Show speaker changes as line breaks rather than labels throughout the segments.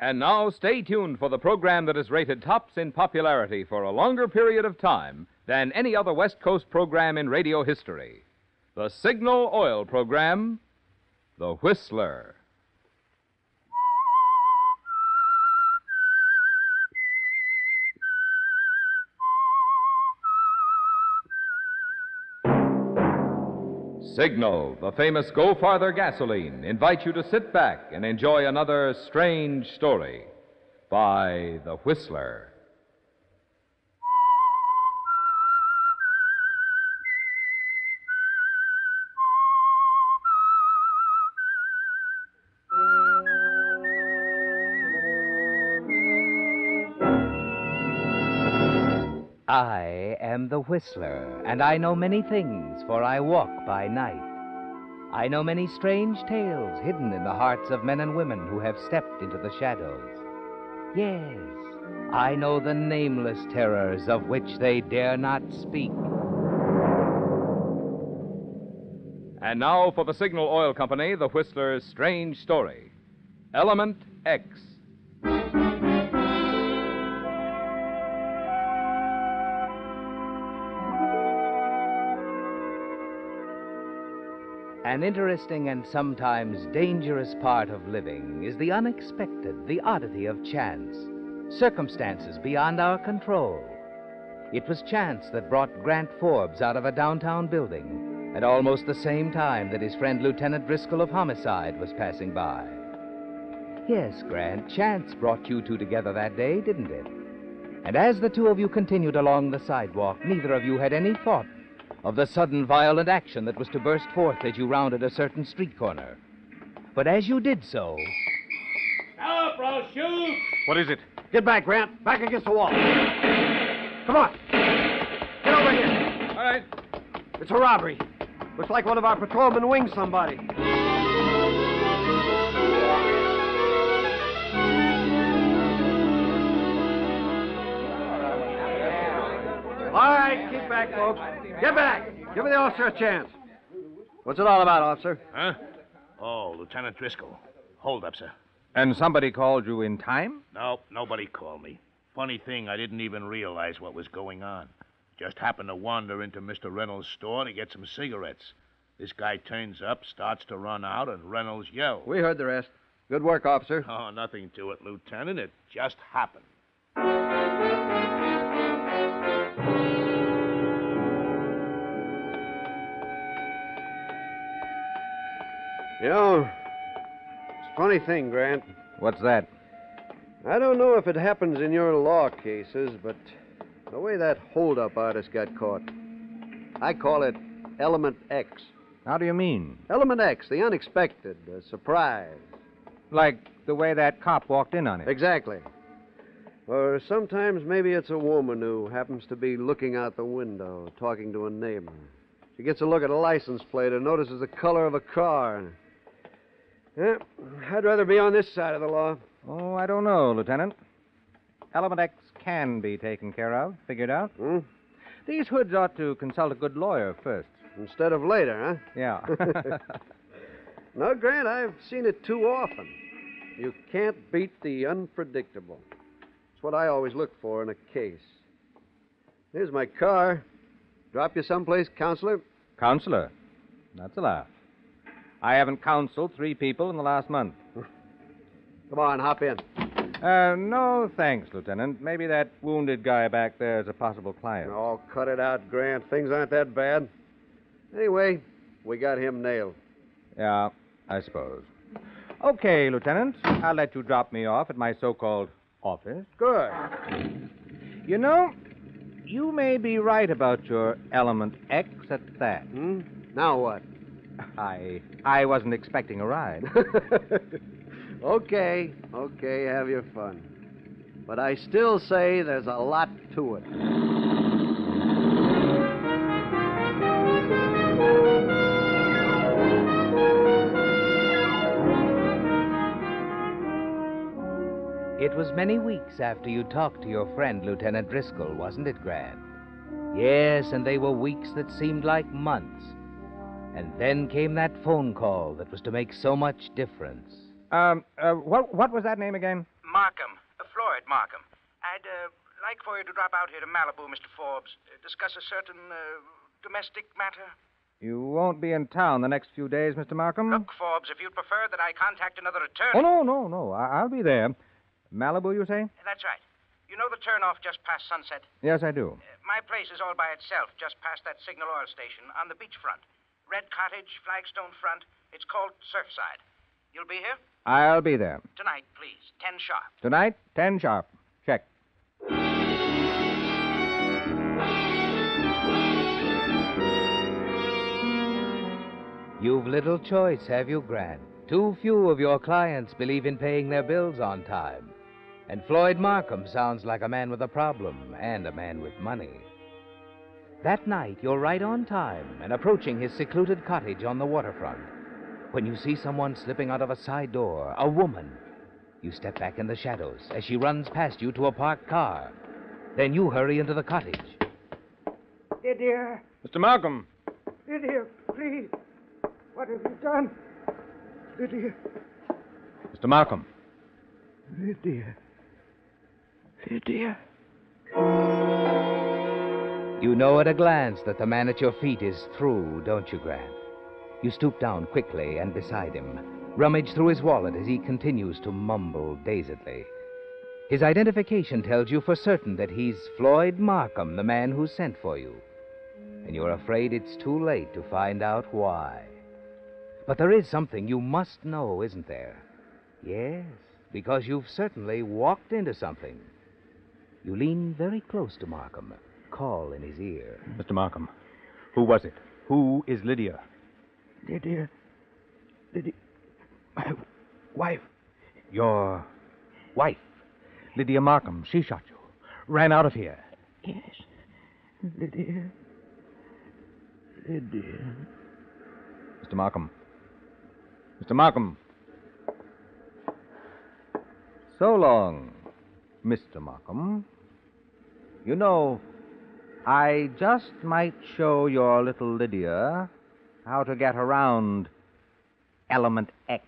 And now stay tuned for the program that is rated tops in popularity for a longer period of time than any other West Coast program in radio history. The Signal Oil program, The Whistler. Signal, the famous Go Farther gasoline, invite you to sit back and enjoy another strange story by The Whistler.
Am the Whistler, and I know many things, for I walk by night. I know many strange tales hidden in the hearts of men and women who have stepped into the shadows. Yes, I know the nameless terrors of which they dare not speak.
And now for the Signal Oil Company, The Whistler's strange story Element X.
An interesting and sometimes dangerous part of living is the unexpected, the oddity of chance, circumstances beyond our control. It was chance that brought Grant Forbes out of a downtown building at almost the same time that his friend Lieutenant Driscoll of Homicide was passing by. Yes, Grant, chance brought you two together that day, didn't it? And as the two of you continued along the sidewalk, neither of you had any thought of the sudden violent action that was to burst forth as you rounded a certain street corner. But as you did so,
Now, bro, shoot!
What is it?
Get back, Grant. Back against the wall. Come on. Get over here.
All right.
It's a robbery. Looks like one of our patrolmen winged somebody. All right, keep back, folks. Get back. Give the officer a chance. What's it all about, officer?
Huh? Oh, Lieutenant Driscoll. Hold up, sir.
And somebody called you in time?
No, nobody called me. Funny thing, I didn't even realize what was going on. Just happened to wander into Mr. Reynolds' store to get some cigarettes. This guy turns up, starts to run out, and Reynolds yells.
We heard the rest. Good work, officer.
Oh, nothing to it, Lieutenant. It just happened.
You know, it's a funny thing, Grant.
What's that?
I don't know if it happens in your law cases, but the way that holdup artist got caught, I call it Element X.
How do you mean?
Element X, the unexpected, the surprise.
Like the way that cop walked in on him.
Exactly. Or sometimes maybe it's a woman who happens to be looking out the window, talking to a neighbor. She gets a look at a license plate and notices the color of a car. Yeah, I'd rather be on this side of the law.
Oh, I don't know, Lieutenant. Element X can be taken care of, figured out.
Hmm?
These hoods ought to consult a good lawyer first.
Instead of later, huh? Yeah. no, Grant, I've seen it too often. You can't beat the unpredictable. It's what I always look for in a case. Here's my car. Drop you someplace, counselor?
Counselor. That's a laugh. I haven't counseled three people in the last month.
Come on, hop in.
Uh, no, thanks, Lieutenant. Maybe that wounded guy back there is a possible client.
Oh, cut it out, Grant. Things aren't that bad. Anyway, we got him nailed.
Yeah, I suppose. Okay, Lieutenant. I'll let you drop me off at my so called office.
Good.
You know, you may be right about your element X at that.
Hmm? Now what?
I I wasn't expecting a ride.
okay, okay, have your fun. But I still say there's a lot to it.
it was many weeks after you talked to your friend, Lieutenant Driscoll, wasn't it, Grant? Yes, and they were weeks that seemed like months. And then came that phone call that was to make so much difference.
Um, uh, what, what was that name again?
Markham, uh, Floyd Markham. I'd uh, like for you to drop out here to Malibu, Mr. Forbes. Uh, discuss a certain uh, domestic matter.
You won't be in town the next few days, Mr. Markham?
Look, Forbes, if you'd prefer that I contact another attorney.
Oh, no, no, no. I- I'll be there. Malibu, you say?
That's right. You know the turnoff just past sunset?
Yes, I do.
Uh, my place is all by itself, just past that signal oil station on the beachfront. Red cottage, flagstone front. It's called Surfside. You'll be here?
I'll be there.
Tonight, please. Ten sharp.
Tonight, 10 sharp. Check.
You've little choice, have you, Grant? Too few of your clients believe in paying their bills on time. And Floyd Markham sounds like a man with a problem and a man with money. That night, you're right on time and approaching his secluded cottage on the waterfront. When you see someone slipping out of a side door, a woman, you step back in the shadows as she runs past you to a parked car. Then you hurry into the cottage.
Lydia,
Mr. Markham.
Lydia, please. What have you done? Lydia,
Mr. Markham.
Lydia. Lydia.
You know at a glance that the man at your feet is through, don't you, Grant? You stoop down quickly and beside him, rummage through his wallet as he continues to mumble dazedly. His identification tells you for certain that he's Floyd Markham, the man who sent for you. And you're afraid it's too late to find out why. But there is something you must know, isn't there? Yes, because you've certainly walked into something. You lean very close to Markham, call in his ear.
Mr. Markham. Who was it? Who is Lydia?
Lydia. Lydia. My wife.
Your wife. Lydia Markham. She shot you. Ran out of here.
Yes. Lydia. Lydia.
Mr. Markham. Mr. Markham. So long, Mr. Markham. You know, I just might show your little Lydia how to get around Element X.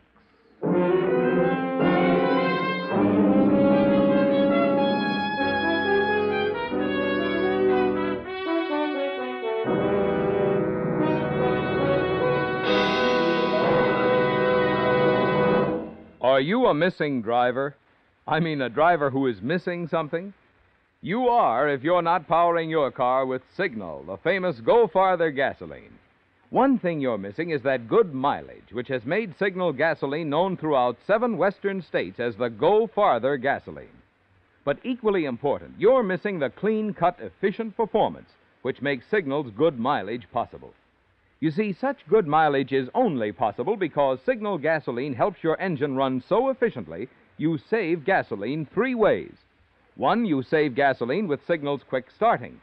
Are you a missing driver? I mean, a driver who is missing something? You are if you're not powering your car with Signal, the famous Go Farther gasoline. One thing you're missing is that good mileage, which has made Signal gasoline known throughout seven western states as the Go Farther gasoline. But equally important, you're missing the clean cut, efficient performance which makes Signal's good mileage possible. You see, such good mileage is only possible because Signal gasoline helps your engine run so efficiently you save gasoline three ways. One, you save gasoline with Signal's quick starting.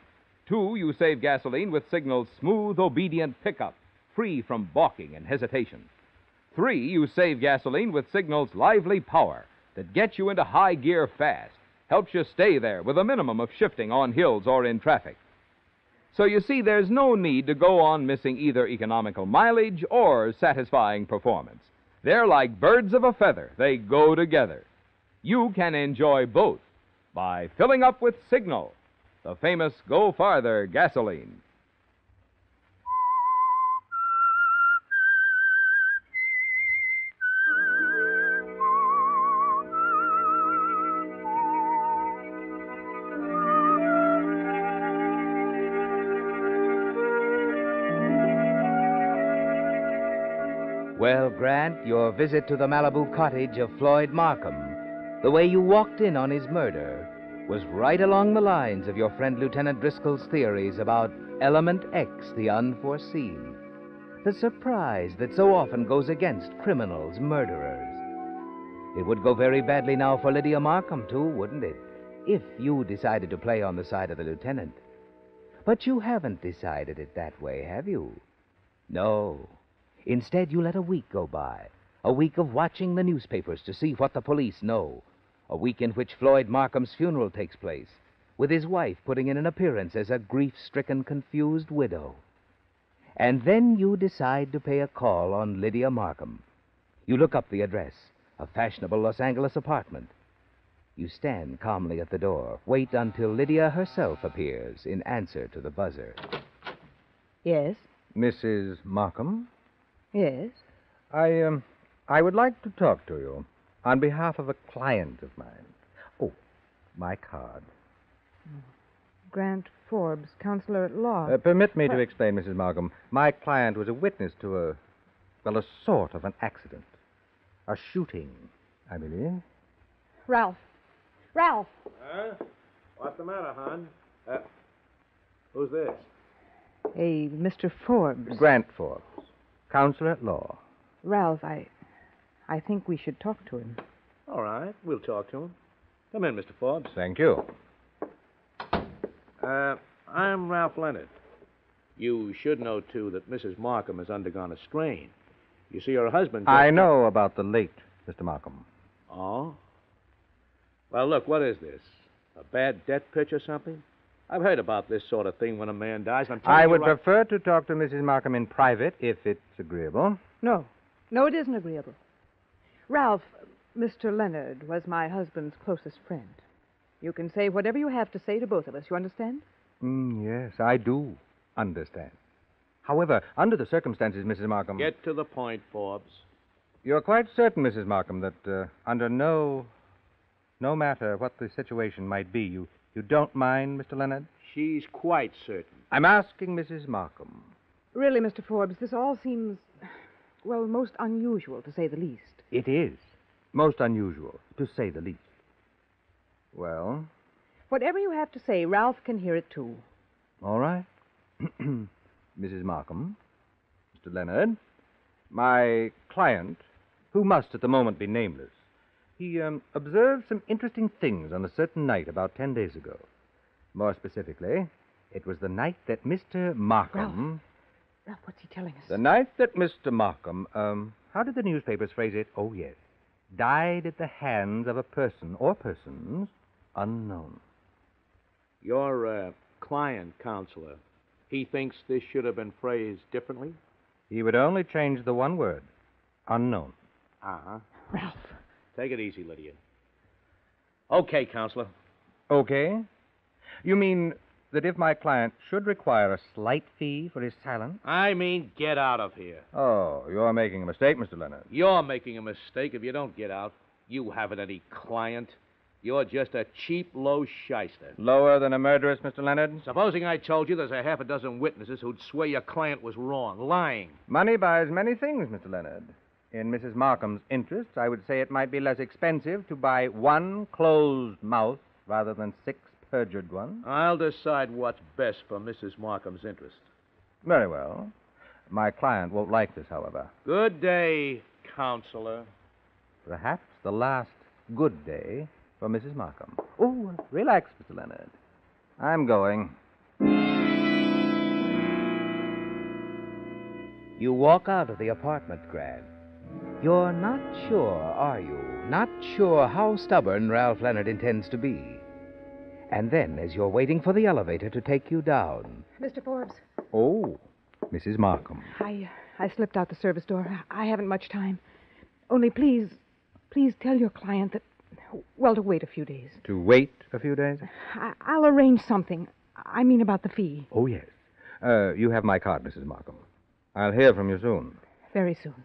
Two, you save gasoline with Signal's smooth, obedient pickup, free from balking and hesitation. Three, you save gasoline with Signal's lively power that gets you into high gear fast, helps you stay there with a minimum of shifting on hills or in traffic. So you see, there's no need to go on missing either economical mileage or satisfying performance. They're like birds of a feather, they go together. You can enjoy both by filling up with Signal, the famous Go Farther gasoline.
Well, Grant, your visit to the Malibu cottage of Floyd Markham, the way you walked in on his murder, was right along the lines of your friend Lieutenant Driscoll's theories about Element X, the unforeseen. The surprise that so often goes against criminals, murderers. It would go very badly now for Lydia Markham, too, wouldn't it? If you decided to play on the side of the lieutenant. But you haven't decided it that way, have you? No. Instead, you let a week go by. A week of watching the newspapers to see what the police know. A week in which Floyd Markham's funeral takes place, with his wife putting in an appearance as a grief stricken, confused widow. And then you decide to pay a call on Lydia Markham. You look up the address a fashionable Los Angeles apartment. You stand calmly at the door, wait until Lydia herself appears in answer to the buzzer.
Yes,
Mrs. Markham,
yes.
I, um, I would like to talk to you on behalf of a client of mine. Oh, my card.
Grant Forbes, counselor at law.
Uh, permit me to explain, Mrs. Markham. My client was a witness to a, well, a sort of an accident. A shooting, I believe.
Ralph. Ralph.
Huh? What's the matter, hon? Uh, who's this?
A Mr. Forbes.
Grant Forbes, counselor at law.
Ralph, I. I think we should talk to him.
All right, we'll talk to him. Come in, Mr. Forbes.
Thank you.
Uh, I'm Ralph Leonard. You should know, too, that Mrs. Markham has undergone a strain. You see, her husband. just-
I know about the late Mr. Markham.
Oh? Well, look, what is this? A bad debt pitch or something? I've heard about this sort of thing when a man dies. I'm
I would
right-
prefer to talk to Mrs. Markham in private, if it's agreeable.
No. No, it isn't agreeable. Ralph, Mr. Leonard was my husband's closest friend. You can say whatever you have to say to both of us. You understand?
Mm, yes, I do understand. However, under the circumstances, Mrs. Markham.
Get to the point, Forbes.
You're quite certain, Mrs. Markham, that uh, under no. no matter what the situation might be, you, you don't mind, Mr. Leonard?
She's quite certain.
I'm asking Mrs. Markham.
Really, Mr. Forbes, this all seems, well, most unusual, to say the least.
It is. Most unusual, to say the least. Well,
Whatever you have to say, Ralph can hear it too.
all right. Mrs. Markham, Mr. Leonard, my client, who must at the moment be nameless, he um, observed some interesting things on a certain night about ten days ago. More specifically, it was the night that Mr. Markham.
Ralph, what's he telling us?
The night that Mr. Markham, um, how did the newspapers phrase it? Oh, yes. Died at the hands of a person or persons unknown.
Your uh, client, counselor, he thinks this should have been phrased differently?
He would only change the one word unknown.
Uh huh.
Ralph.
Take it easy, Lydia. Okay, counselor.
Okay. You mean that if my client should require a slight fee for his silence?
I mean, get out of here.
Oh, you're making a mistake, Mr. Leonard.
You're making a mistake if you don't get out. You haven't any client. You're just a cheap, low shyster.
Lower than a murderess, Mr. Leonard?
Supposing I told you there's a half a dozen witnesses who'd swear your client was wrong, lying.
Money buys many things, Mr. Leonard. In Mrs. Markham's interests, I would say it might be less expensive to buy one closed mouth rather than six perjured ones.
I'll decide what's best for Mrs. Markham's interest.
Very well. My client won't like this, however.
Good day, counselor.
Perhaps the last good day for Mrs. Markham. Oh, relax, Mr. Leonard. I'm going.
You walk out of the apartment, Grant. You're not sure, are you? Not sure how stubborn Ralph Leonard intends to be. And then, as you're waiting for the elevator to take you down,
Mr. Forbes,
Oh, Mrs. Markham.
I, I slipped out the service door. I haven't much time. Only please, please tell your client that, well, to wait a few days.
To wait a few days?
I, I'll arrange something. I mean about the fee.
Oh, yes. Uh, you have my card, Mrs. Markham. I'll hear from you soon.
Very soon.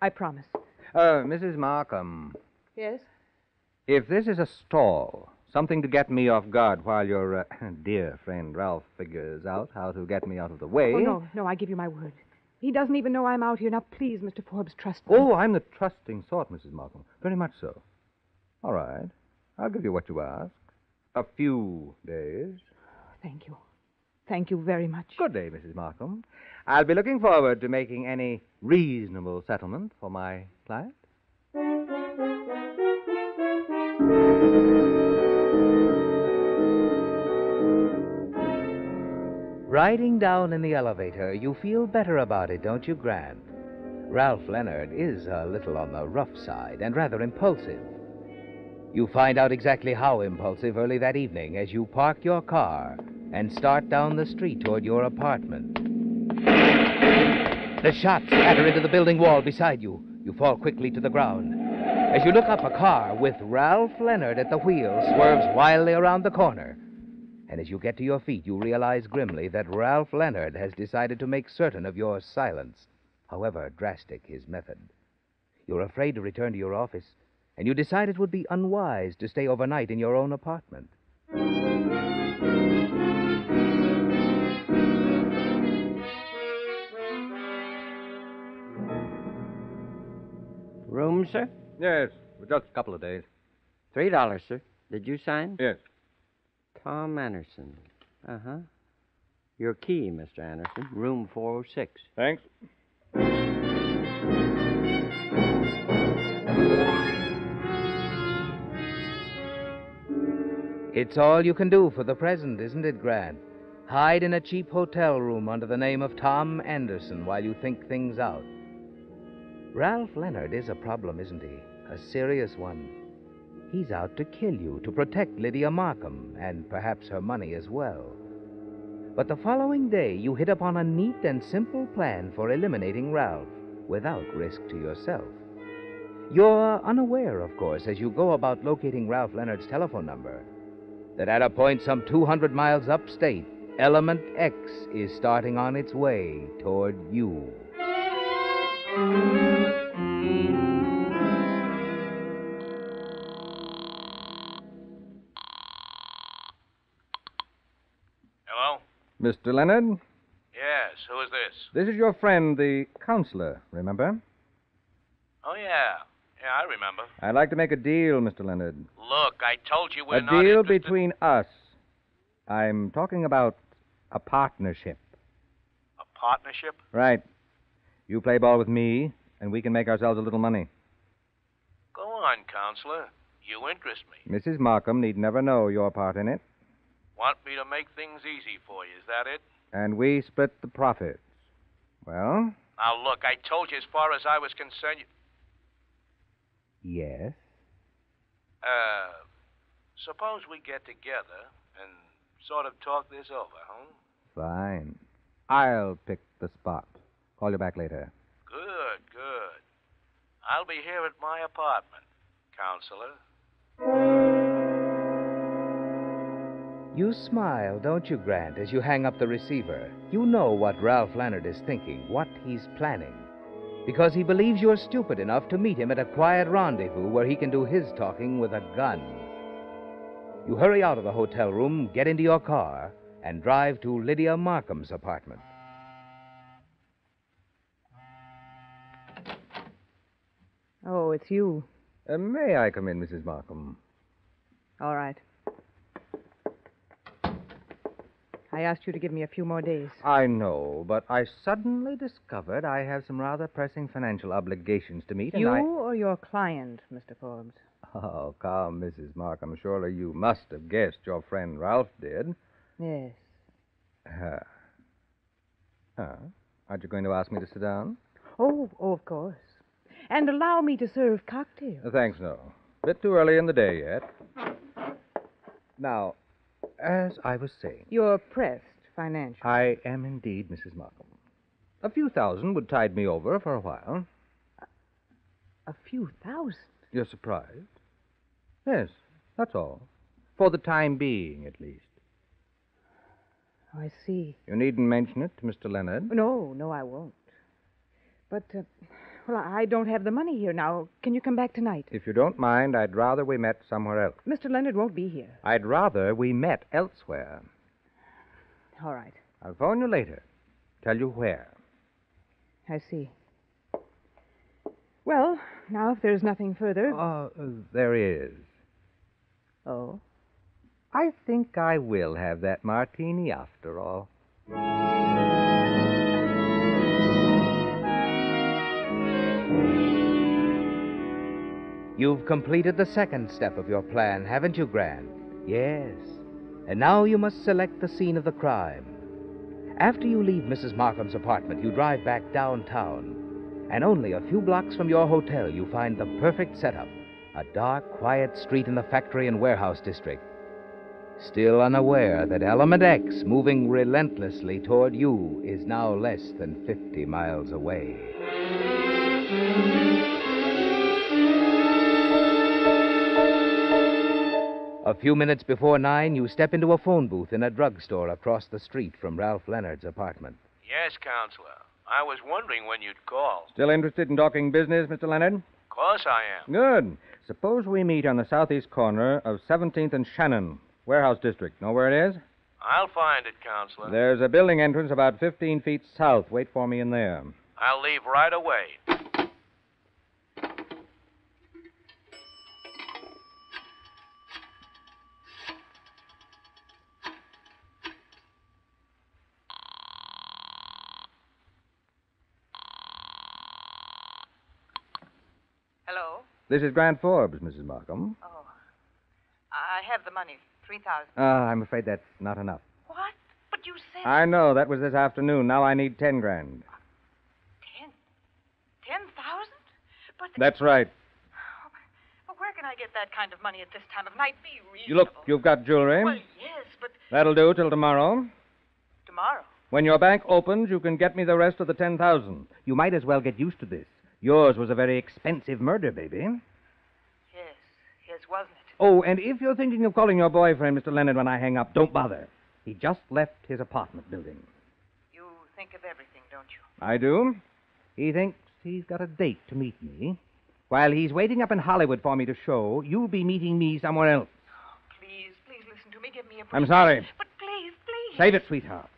I promise.
Uh, Mrs. Markham,
Yes?
if this is a stall, something to get me off guard while your uh, dear friend Ralph figures out how to get me out of the way.
Oh, no, no, I give you my word. He doesn't even know I'm out here. Now, please, Mr. Forbes, trust me.
Oh, I'm the trusting sort, Mrs. Markham. Very much so. All right. I'll give you what you ask. A few days.
Thank you. Thank you very much.
Good day, Mrs. Markham. I'll be looking forward to making any reasonable settlement for my client.
Riding down in the elevator, you feel better about it, don't you, Grant? Ralph Leonard is a little on the rough side and rather impulsive. You find out exactly how impulsive early that evening as you park your car and start down the street toward your apartment. The shots spatter into the building wall beside you. You fall quickly to the ground. As you look up, a car with Ralph Leonard at the wheel swerves wildly around the corner. And as you get to your feet, you realize grimly that Ralph Leonard has decided to make certain of your silence, however drastic his method. You're afraid to return to your office, and you decide it would be unwise to stay overnight in your own apartment.
Room, sir?
Yes, for just a couple of days.
Three dollars, sir. Did you sign?
Yes.
Tom Anderson. Uh huh. Your key, Mr. Anderson. Room 406.
Thanks.
It's all you can do for the present, isn't it, Grant? Hide in a cheap hotel room under the name of Tom Anderson while you think things out. Ralph Leonard is a problem, isn't he? A serious one. He's out to kill you, to protect Lydia Markham, and perhaps her money as well. But the following day, you hit upon a neat and simple plan for eliminating Ralph without risk to yourself. You're unaware, of course, as you go about locating Ralph Leonard's telephone number, that at a point some 200 miles upstate, Element X is starting on its way toward you.
Mr. Leonard,
Yes, who is this?
this is your friend, the counselor, remember?
Oh, yeah. Yeah, I remember.
I'd like to make a deal, Mr. Leonard.
Look, I told you we're
a
not A
deal
interested-
between us. I'm talking about a partnership.
A partnership?
Right. You play ball with me, and we can make ourselves a little money.
Go on, counselor. You interest me.
Mrs. Markham need never know your part in it,
Want me to make things easy for you, is that it?
and we split the profits. Well,
Now, look, I told you as far as I was concerned. You...
yes.
Uh, suppose we get together and sort of talk this over, huh?
Fine. I'll pick the spot. Call you back later.
Good, good. I'll be here at my apartment, counselor.
You smile, don't you, Grant, as you hang up the receiver? You know what Ralph Leonard is thinking, what he's planning. Because he believes you're stupid enough to meet him at a quiet rendezvous where he can do his talking with a gun. You hurry out of the hotel room, get into your car, and drive to Lydia Markham's apartment.
Oh, it's you.
Uh, may I come in, Mrs. Markham?
All right. I asked you to give me a few more days.
I know, but I suddenly discovered I have some rather pressing financial obligations to meet, and
You
I...
or your client, Mr. Forbes?
Oh, come, Mrs. Markham. Surely you must have guessed your friend Ralph did.
Yes.
Uh, uh, aren't you going to ask me to sit down?
Oh, oh, of course. And allow me to serve cocktails.
Thanks, no. Bit too early in the day yet. Now, as I was saying,
You're pressed financially.
I am indeed Mrs. Markham. A few thousand would tide me over for a while.
A few thousand.
You're surprised? Yes, that's all. For the time being, at least.
Oh, I see.
You needn't mention it to Mr. Leonard.
No, no, I won't. But, uh, well, I don't have the money here now. Can you come back tonight?
If you don't mind, I'd rather we met somewhere else.
Mr. Leonard won't be here.
I'd rather we met elsewhere.
All right.
I'll phone you later. Tell you where.
I see. Well, now, if there's nothing further.
Uh, there is.
Oh?
I think I will have that martini after all.
You've completed the second step of your plan, haven't you, Grant? Yes. And now you must select the scene of the crime. After you leave Mrs. Markham's apartment, you drive back downtown. And only a few blocks from your hotel, you find the perfect setup a dark, quiet street in the factory and warehouse district. Still unaware that Element X, moving relentlessly toward you, is now less than 50 miles away. A few minutes before nine, you step into a phone booth in a drugstore across the street from Ralph Leonard's apartment.
Yes, Counselor. I was wondering when you'd call.
Still interested in talking business, Mr. Leonard?
Of course I am.
Good. Suppose we meet on the southeast corner of 17th and Shannon, warehouse district. Know where it is?
I'll find it, Counselor.
There's a building entrance about 15 feet south. Wait for me in there.
I'll leave right away.
This is Grant Forbes, Mrs. Markham.
Oh. I have the money. 3000
Ah, I'm afraid that's not enough.
What? But you said.
I know. That was this afternoon. Now I need 10 grand.
Ten. Ten thousand? But.
That's right.
But where can I get that kind of money at this time of night? Be reasonable.
You look, you've got jewelry.
Well, yes, but
That'll do till tomorrow.
tomorrow.
When your bank opens, you can get me the rest of the 10,000. You might as well get used to this. Yours was a very expensive murder, baby.
Yes. Yes, wasn't it?
Oh, and if you're thinking of calling your boyfriend, Mr. Leonard, when I hang up, don't bother. He just left his apartment building.
You think of everything, don't you?
I do. He thinks he's got a date to meet me. While he's waiting up in Hollywood for me to show, you'll be meeting me somewhere else.
Oh, please, please listen to me. Give me a
I'm sorry.
But please, please.
Save it, sweetheart.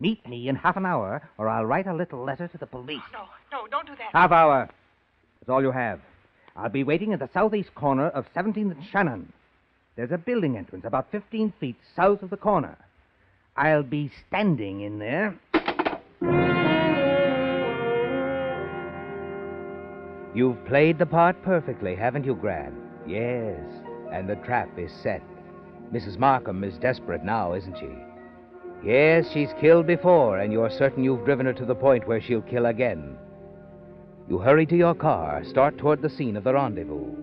Meet me in half an hour, or I'll write a little letter to the police.
Oh, no, no, don't do that.
Half hour. That's all you have. I'll be waiting at the southeast corner of 17th and Shannon. There's a building entrance about 15 feet south of the corner. I'll be standing in there.
You've played the part perfectly, haven't you, Grant? Yes. And the trap is set. Mrs. Markham is desperate now, isn't she? Yes, she's killed before, and you're certain you've driven her to the point where she'll kill again. You hurry to your car, start toward the scene of the rendezvous.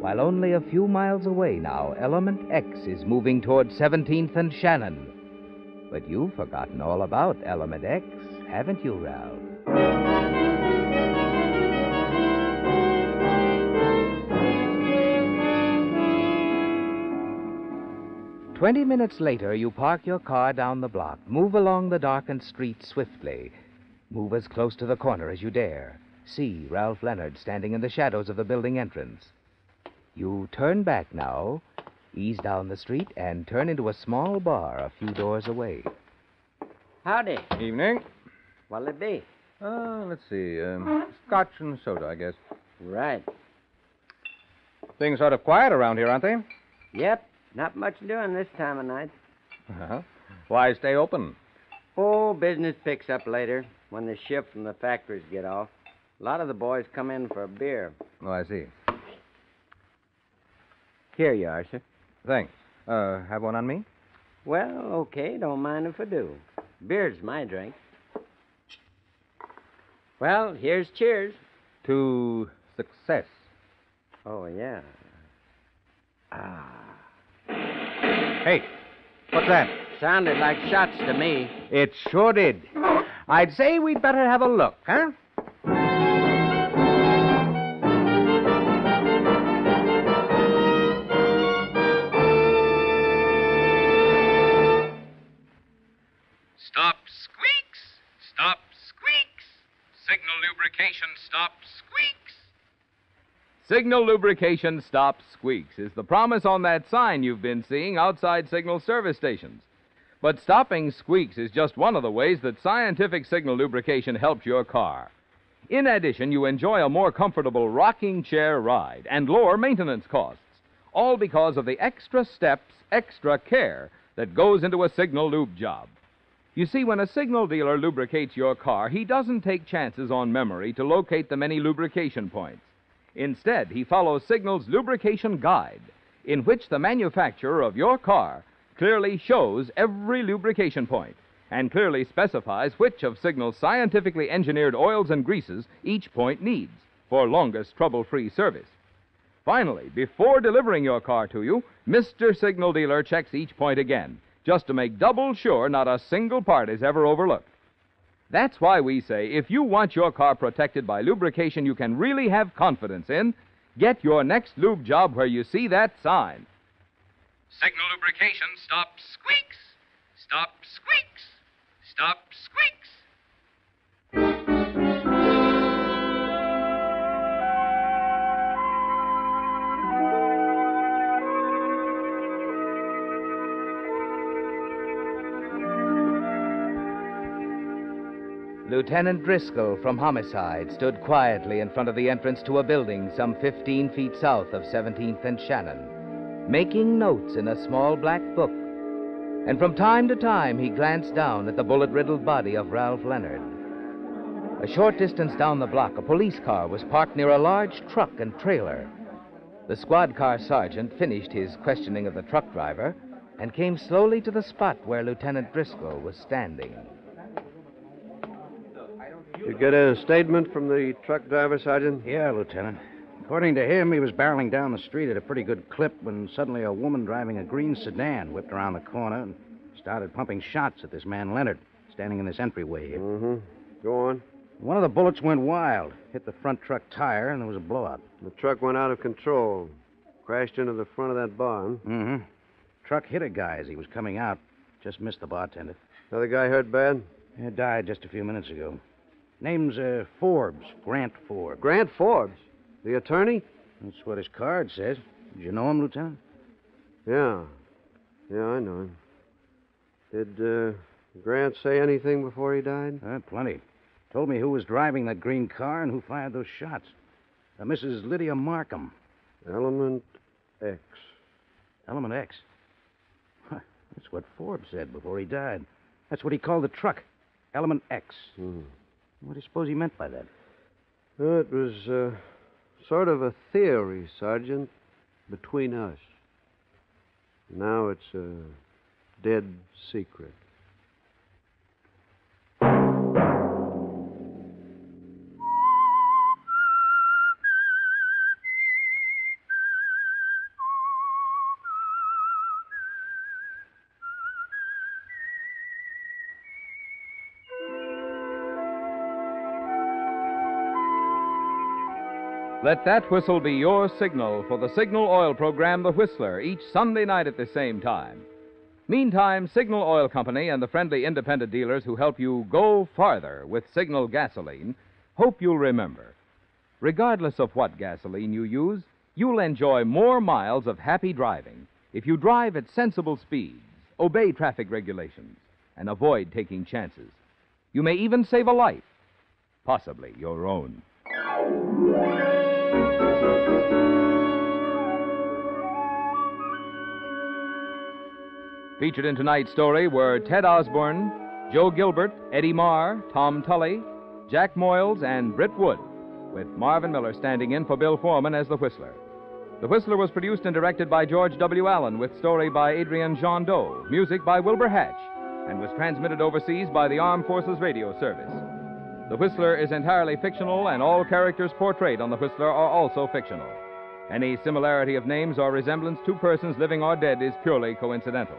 While only a few miles away now, Element X is moving toward 17th and Shannon. But you've forgotten all about Element X, haven't you, Ralph? Twenty minutes later, you park your car down the block, move along the darkened street swiftly. Move as close to the corner as you dare. See Ralph Leonard standing in the shadows of the building entrance. You turn back now, ease down the street, and turn into a small bar a few doors away.
Howdy.
Evening.
What'll it be?
Uh, let's see. Um, scotch and soda, I guess.
Right.
Things sort of quiet around here, aren't they?
Yep. Not much doing this time of night.
Uh-huh. Why stay open?
Oh, business picks up later when the shift from the factories get off. A lot of the boys come in for a beer.
Oh, I see.
Here you are, sir.
Thanks. Uh, have one on me?
Well, okay. Don't mind if I do. Beer's my drink. Well, here's cheers.
To success.
Oh, yeah. Ah.
Hey, what's that?
Sounded like shots to me.
It sure did. I'd say we'd better have a look, huh?
Stop squeaks! Stop squeaks! Signal lubrication stop squeaks! Signal lubrication stop squeaks is the promise on that sign you've been seeing outside signal service stations. But stopping squeaks is just one of the ways that scientific signal lubrication helps your car. In addition, you enjoy a more comfortable rocking chair ride and lower maintenance costs, all because of the extra steps, extra care that goes into a signal lube job. You see, when a signal dealer lubricates your car, he doesn't take chances on memory to locate the many lubrication points. Instead, he follows Signal's lubrication guide, in which the manufacturer of your car clearly shows every lubrication point and clearly specifies which of Signal's scientifically engineered oils and greases each point needs for longest trouble free service. Finally, before delivering your car to you, Mr. Signal Dealer checks each point again, just to make double sure not a single part is ever overlooked. That's why we say if you want your car protected by lubrication you can really have confidence in, get your next lube job where you see that sign. Signal lubrication stops squeaks. Stop squeaks. Stop squeaks.
Lieutenant Driscoll from Homicide stood quietly in front of the entrance to a building some 15 feet south of 17th and Shannon, making notes in a small black book. And from time to time, he glanced down at the bullet riddled body of Ralph Leonard. A short distance down the block, a police car was parked near a large truck and trailer. The squad car sergeant finished his questioning of the truck driver and came slowly to the spot where Lieutenant Driscoll was standing.
You get a statement from the truck driver, Sergeant?
Yeah, Lieutenant. According to him, he was barreling down the street at a pretty good clip when suddenly a woman driving a green sedan whipped around the corner and started pumping shots at this man Leonard, standing in this entryway here.
Mm-hmm. Go on.
One of the bullets went wild, hit the front truck tire, and there was a blowout.
The truck went out of control. Crashed into the front of that barn.
Mm-hmm. Truck hit a guy as he was coming out. Just missed the bartender.
Another guy hurt bad?
He died just a few minutes ago. Name's uh, Forbes, Grant Forbes.
Grant Forbes? The attorney?
That's what his card says. Did you know him, Lieutenant?
Yeah. Yeah, I know him. Did uh, Grant say anything before he died?
Uh, plenty. Told me who was driving that green car and who fired those shots. Uh, Mrs. Lydia Markham.
Element X.
Element X? Huh, that's what Forbes said before he died. That's what he called the truck. Element X.
Hmm.
What do you suppose he meant by that?
It was uh, sort of a theory, Sergeant, between us. Now it's a dead secret.
Let that whistle be your signal for the Signal Oil program, The Whistler, each Sunday night at the same time. Meantime, Signal Oil Company and the friendly independent dealers who help you go farther with Signal gasoline hope you'll remember. Regardless of what gasoline you use, you'll enjoy more miles of happy driving if you drive at sensible speeds, obey traffic regulations, and avoid taking chances. You may even save a life, possibly your own. Featured in tonight's story were Ted Osborne, Joe Gilbert, Eddie Marr, Tom Tully, Jack Moyles, and Britt Wood, with Marvin Miller standing in for Bill Forman as the Whistler. The Whistler was produced and directed by George W. Allen, with story by Adrian Gendot, music by Wilbur Hatch, and was transmitted overseas by the Armed Forces Radio Service. The Whistler is entirely fictional, and all characters portrayed on The Whistler are also fictional. Any similarity of names or resemblance to persons living or dead is purely coincidental.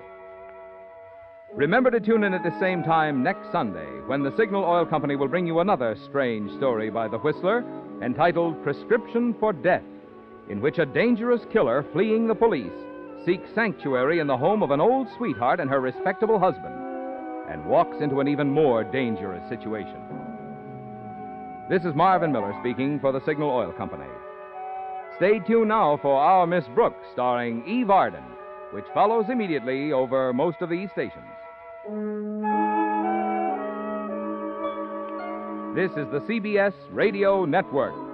Remember to tune in at the same time next Sunday when the Signal Oil Company will bring you another strange story by the Whistler entitled Prescription for Death, in which a dangerous killer fleeing the police seeks sanctuary in the home of an old sweetheart and her respectable husband and walks into an even more dangerous situation. This is Marvin Miller speaking for the Signal Oil Company. Stay tuned now for Our Miss Brooks, starring Eve Arden, which follows immediately over most of these stations. This is the CBS Radio Network.